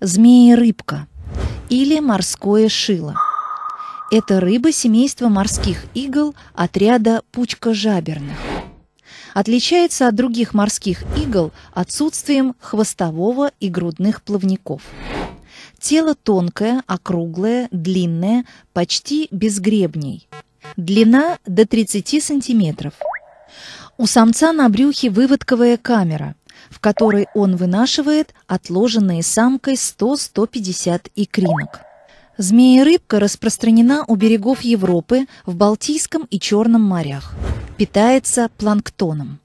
Змеи-рыбка или морское шило. Это рыба семейства морских игл отряда пучкожаберных. Отличается от других морских игл отсутствием хвостового и грудных плавников. Тело тонкое, округлое, длинное, почти без гребней. Длина до 30 сантиметров. У самца на брюхе выводковая камера, в которой он вынашивает отложенные самкой 100-150 икринок. Змея-рыбка распространена у берегов Европы в Балтийском и Черном морях. Питается планктоном.